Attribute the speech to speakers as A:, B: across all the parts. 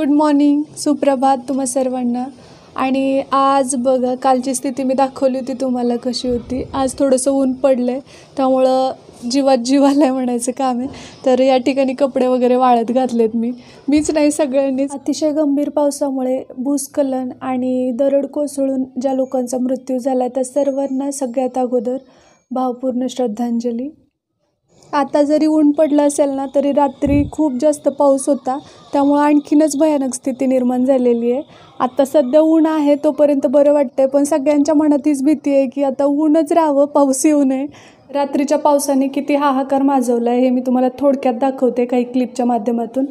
A: Good morning. सुप्रभात तुम्हा सर्वांना. आणि आज बघा कालची स्थिती मी दाखवली होती तुम्हाला कशी होती. आज थोडंसं ऊन पडलं आहे त्यामुळं जीवात जीवाला आहे म्हणायचं काम आहे. तर या ठिकाणी कपडे वगैरे वाळत घातलेत मी. मीच नाही सगळ्यांनीच. अतिशय गंभीर पावसामुळे भूस्खलन आणि दरड कोसळून ज्या लोकांचा मृत्यू झाला त्या सर्वांना सगळ्यात अगोदर भावपूर्ण श्रद्धांजली. आता जरी ऊन पडलं असेल ना तरी रात्री खूप जास्त पाऊस होता. त्यामुळं आणखीनच भयानक स्थिती निर्माण झालेली आहे. आता सध्या ऊन आहे तोपर्यंत बरं वाटतंय पण सगळ्यांच्या मनात हीच भीती आहे की आता ऊनच राहावं पाऊस येऊ नये. रात्रीच्या पावसाने किती हाहाकार माजवला आहे हे मी तुम्हाला थोडक्यात दाखवते काही क्लिपच्या माध्यमातून.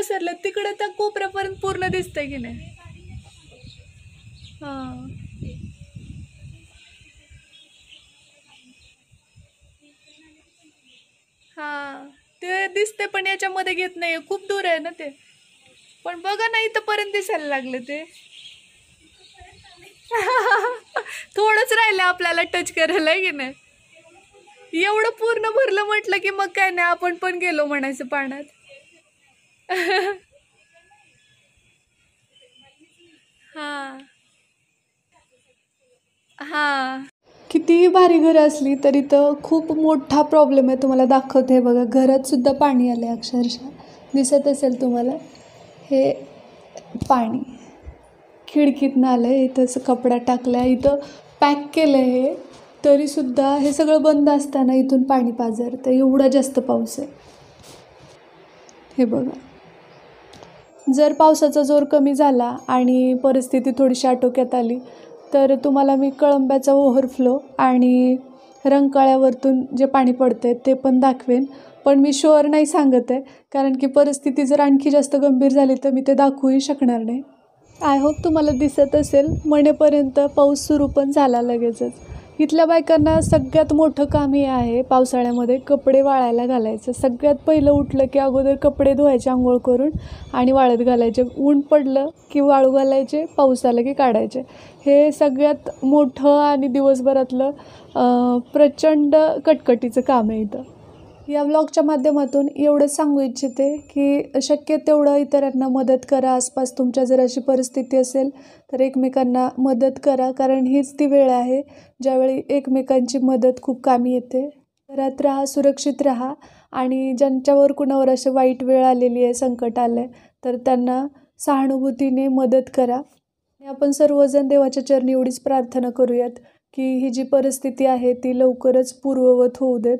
A: ओसरलं तिकडं तिकडे त्या कोपऱ्यापर्यंत पूर्ण दिसतंय की नाही. हा. हा. ते दिसते पण याच्यामध्ये घेत नाहीये खूप दूर आहे ना ते. पण बघा ना इथंपर्यंत दिसायला लागलं ते. थोडंच राहिलं आपल्याला टच करायला आहे की नाही? एवढं पूर्ण भरलं म्हटलं की मग काय नाही आपण पण गेलो म्हणायचं पाण्यात. हां. हां. कितीही भारी घरं असली तरी तर खूप मोठा प्रॉब्लेम आहे तुम्हाला दाखवते. हे बघा घरात सुद्धा पाणी आलं आहे अक्षरशः. दिसत असेल तुम्हाला. हे पाणी. खिडकीतनं आलं आहे इथं असं कपडा टाकला आहे इथं पॅक केलं आहे हे तरीसुद्धा हे सगळं बंद असताना इथून पाणी पाझरतं एवढा जास्त पाऊस आहे. हे बघा. जर पावसाचा जोर कमी झाला आणि परिस्थिती थोडीशी आटोक्यात आली तर तुम्हाला मी कळंब्याचा ओव्हरफ्लो आणि रंगकाळ्यावरतून जे पाणी पडतं आहे ते पण दाखवेन. पण मी शुअर नाही सांगत आहे कारण की परिस्थिती जर आणखी जास्त गंभीर झाली तर मी ते दाखवूही शकणार नाही. आय होप तुम्हाला दिसत असेल म्हणेपर्यंत पाऊस सुरू पण झाला लगेचच. इथल्या बायकांना सगळ्यात मोठं काम हे आहे पावसाळ्यामध्ये कपडे वाळायला घालायचं. सगळ्यात पहिलं उठलं की अगोदर कपडे धुवायचे आंघोळ करून आणि वाळत घालायचे. ऊन पडलं की वाळू घालायचे पाऊस आला की काढायचे. हे सगळ्यात मोठं आणि दिवसभरातलं प्रचंड कटकटीचं काम आहे इथं. या व्लॉगच्या माध्यमातून एवढंच सांगू इच्छिते की शक्य तेवढं इतरांना मदत करा. आसपास तुमच्या जर अशी परिस्थिती असेल तर एकमेकांना मदत करा. कारण हीच ती वेळ आहे ज्यावेळी एकमेकांची मदत खूप कामी येते. घरात राहा सुरक्षित राहा. आणि ज्यांच्यावर कुणावर असे वाईट वेळ आलेली आहे संकट आलं आहे तर त्यांना सहानुभूतीने मदत करा. आपण सर्वजण देवाच्या चरणी एवढीच प्रार्थना करूयात की ही जी परिस्थिती आहे ती लवकरच पूर्ववत होऊ देत.